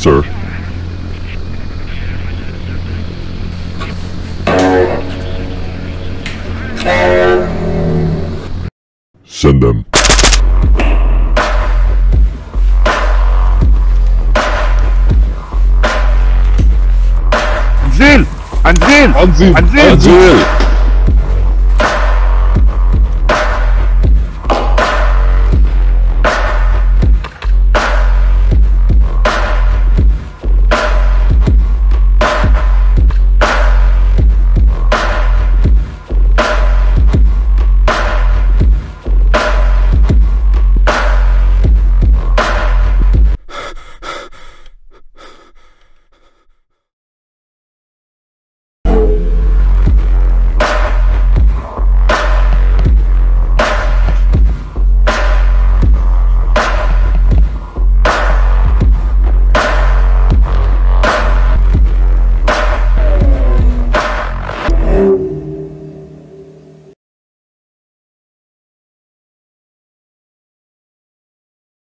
sir. Send them. Anzil! Anzil! Anzil! Anzil! Anzil!